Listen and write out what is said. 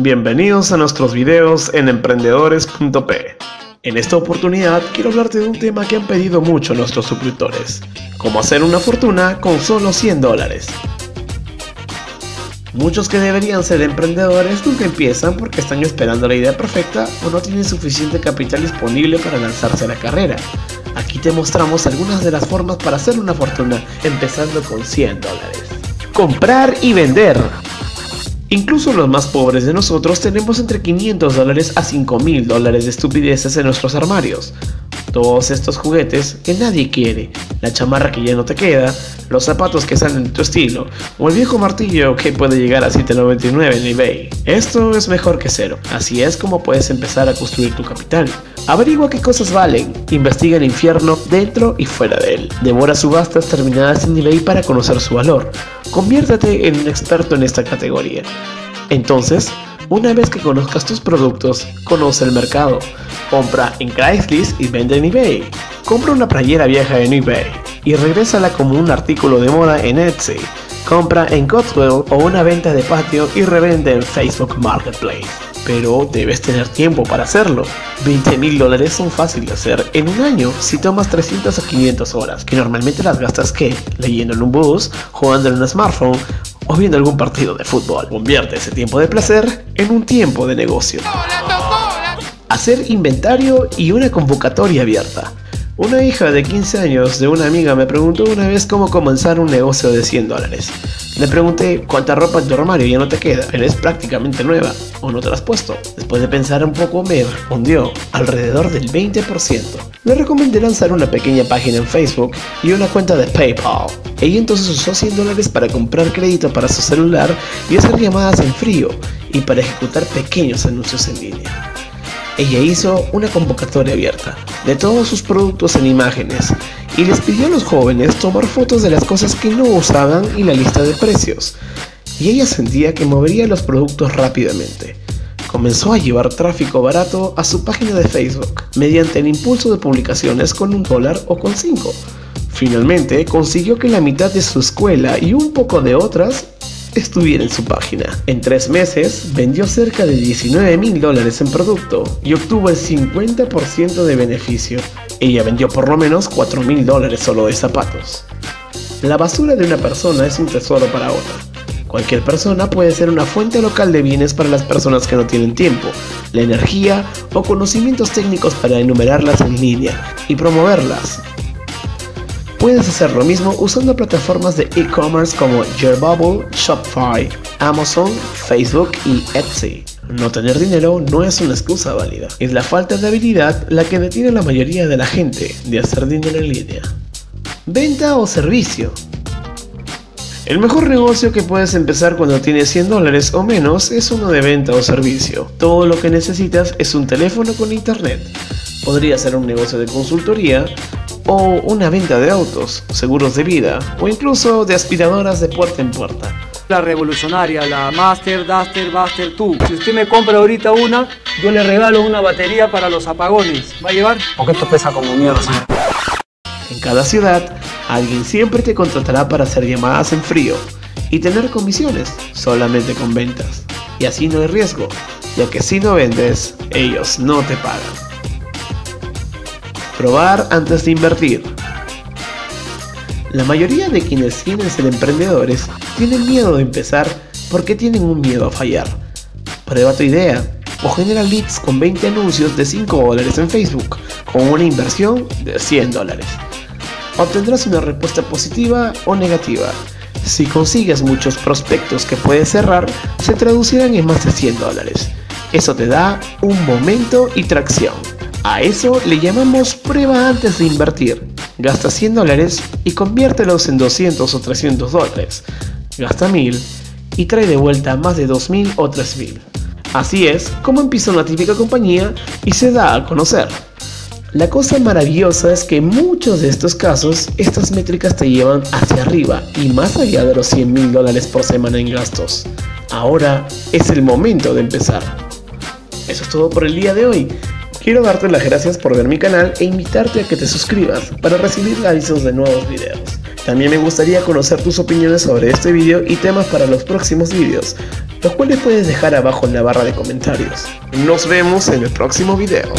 Bienvenidos a nuestros videos en emprendedores.p. En esta oportunidad quiero hablarte de un tema que han pedido mucho nuestros suscriptores, cómo hacer una fortuna con solo 100 dólares. Muchos que deberían ser emprendedores nunca empiezan porque están esperando la idea perfecta o no tienen suficiente capital disponible para lanzarse a la carrera. Aquí te mostramos algunas de las formas para hacer una fortuna, empezando con 100 dólares. Comprar y vender. Incluso los más pobres de nosotros tenemos entre 500 dólares a 5000 dólares de estupideces en nuestros armarios. Todos estos juguetes que nadie quiere, la chamarra que ya no te queda, los zapatos que salen de tu estilo, o el viejo martillo que puede llegar a 7.99 en eBay. Esto es mejor que cero, así es como puedes empezar a construir tu capital. Averigua qué cosas valen, investiga el infierno dentro y fuera de él, devora subastas terminadas en eBay para conocer su valor, conviértete en un experto en esta categoría. Entonces, una vez que conozcas tus productos, conoce el mercado. Compra en Craigslist y vende en eBay. Compra una playera vieja en eBay y regrésala como un artículo de moda en Etsy. Compra en Goodwill o una venta de patio y revende en Facebook Marketplace. Pero debes tener tiempo para hacerlo. 20 mil dólares son fáciles de hacer en un año si tomas 300 a 500 horas, que normalmente las gastas que leyendo en un bus, jugando en un smartphone o viendo algún partido de fútbol. Convierte ese tiempo de placer en un tiempo de negocio. Hacer inventario y una convocatoria abierta. Una hija de 15 años de una amiga me preguntó una vez cómo comenzar un negocio de 100 dólares. Le pregunté cuánta ropa en tu armario ya no te queda, eres prácticamente nueva o no te has puesto. Después de pensar un poco me respondió alrededor del 20%. Le recomendé lanzar una pequeña página en Facebook y una cuenta de PayPal. Ella entonces usó 100 dólares para comprar crédito para su celular y hacer llamadas en frío y para ejecutar pequeños anuncios en línea. Ella hizo una convocatoria abierta de todos sus productos en imágenes y les pidió a los jóvenes tomar fotos de las cosas que no usaban y la lista de precios. Y ella sentía que movería los productos rápidamente. Comenzó a llevar tráfico barato a su página de Facebook mediante el impulso de publicaciones con un dólar o con cinco. Finalmente consiguió que la mitad de su escuela y un poco de otras estuviera en su página. En tres meses vendió cerca de 19 mil dólares en producto y obtuvo el 50% de beneficio. Ella vendió por lo menos 4 mil dólares solo de zapatos. La basura de una persona es un tesoro para otra. Cualquier persona puede ser una fuente local de bienes para las personas que no tienen tiempo, la energía o conocimientos técnicos para enumerarlas en línea y promoverlas. Puedes hacer lo mismo usando plataformas de e-commerce como Bubble, Shopify, Amazon, Facebook y Etsy. No tener dinero no es una excusa válida, es la falta de habilidad la que detiene a la mayoría de la gente de hacer dinero en línea. Venta o servicio. El mejor negocio que puedes empezar cuando tienes 100 dólares o menos es uno de venta o servicio. Todo lo que necesitas es un teléfono con internet. Podría ser un negocio de consultoría, o una venta de autos, seguros de vida o incluso de aspiradoras de puerta en puerta. La revolucionaria, la Master Duster Buster 2. Si usted me compra ahorita una, yo le regalo una batería para los apagones. ¿Va a llevar? Porque esto pesa como mierda, señor. En cada ciudad, alguien siempre te contratará para hacer llamadas en frío y tener comisiones solamente con ventas. Y así no hay riesgo, ya que si no vendes, ellos no te pagan. Probar antes de invertir. La mayoría de quienes quieren ser emprendedores tienen miedo de empezar porque tienen un miedo a fallar. Prueba tu idea o genera leads con 20 anuncios de 5 dólares en Facebook con una inversión de 100 dólares. Obtendrás una respuesta positiva o negativa. Si consigues muchos prospectos que puedes cerrar, se traducirán en más de 100 dólares. Eso te da un momento y tracción. A eso le llamamos prueba antes de invertir. Gasta 100 dólares y conviértelos en 200 o 300 dólares. Gasta 1000 y trae de vuelta más de 2000 o 3000. Así es como empieza una típica compañía y se da a conocer. La cosa maravillosa es que en muchos de estos casos estas métricas te llevan hacia arriba y más allá de los 100 mil dólares por semana en gastos. Ahora es el momento de empezar. Eso es todo por el día de hoy. Quiero darte las gracias por ver mi canal e invitarte a que te suscribas para recibir avisos de nuevos videos. También me gustaría conocer tus opiniones sobre este video y temas para los próximos videos, los cuales puedes dejar abajo en la barra de comentarios. Nos vemos en el próximo video.